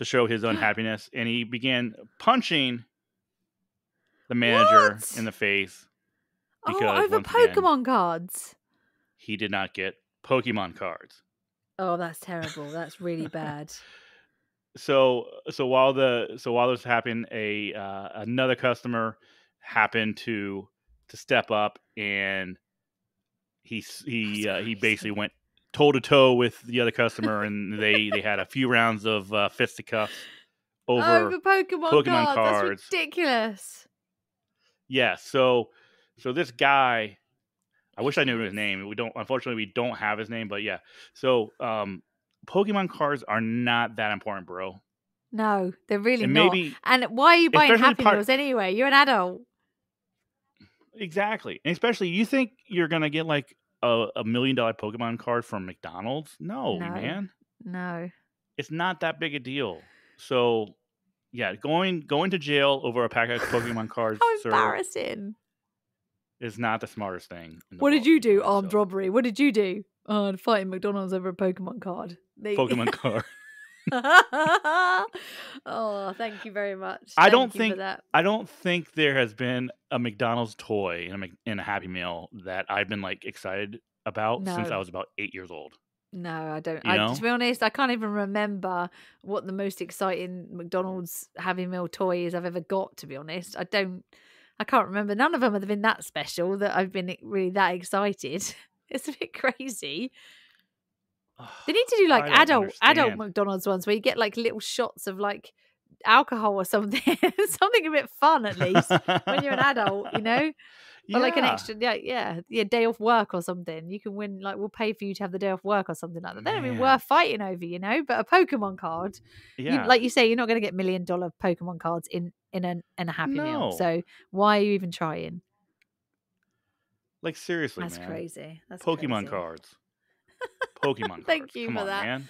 to show his unhappiness and he began punching the manager What? in the face Oh, Because over once again- Pokemon cards. he did not get Pokemon cards. Oh, that's terrible. That's really bad. so so while the so while this happened a uh, another customer happened to to step up and he he uh, he basically went toe to toe with the other customer and they they had a few rounds of uh, fisticuffs over over Pokemon, Pokemon cards. cards. That's ridiculous. yeah so So this guy, I wish I knew his name. We don't. Unfortunately, we don't have his name. But yeah. So um, Pokemon cards are not that important, bro. No, they're really And not. maybe And why are you buying Happy part- Meals anyway? You're an adult. exactly, and especially you think you're gonna get like a, a million dollar Pokemon card from McDonald's? No, No. man. No. It's not that big a deal. So yeah, going going to jail over a pack of Pokemon cards, How sir, embarrassing. is not the smartest thing. the What did you do? So- Armed robbery. What did you do? Oh, fighting McDonald's over a Pokemon card. Pokemon card. oh, thank you very much. I don't you for think- that. I don't think there has been a McDonald's toy in a, in a Happy Meal that I've been like excited about since I was about eight years old. No, I don't. You I, to be honest, I can't even remember what the most exciting McDonald's Happy Meal toy is I've ever got. To be honest, I don't. I can't remember. None of them have been that special that I've been really that excited. It's a bit crazy. They need to do like I don't adult adult. McDonald's ones where you get like little shots of like alcohol or something, something a bit fun at least when you're an adult, you know, or like an extra yeah yeah yeah day off work or something. You can win like we'll pay for you to have the day off work or something like that. They're not even worth fighting over, you know. But a Pokemon card, you- Yeah. like you say, you're not going to get million dollar Pokemon cards in in a in a Happy Meal. So why are you even trying? like seriously, That's man. crazy. That's Pokemon crazy. cards. Pokemon. Thank you Come for on, that. man.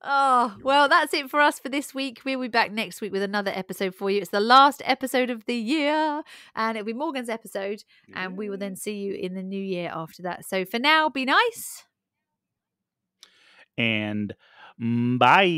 Oh, well, that's it for us for this week. We'll be back next week with another episode for you. It's the last episode of the year, and it'll be Morgan's episode, and we will then see you in the new year after that. So for now, be nice. And mm, bye.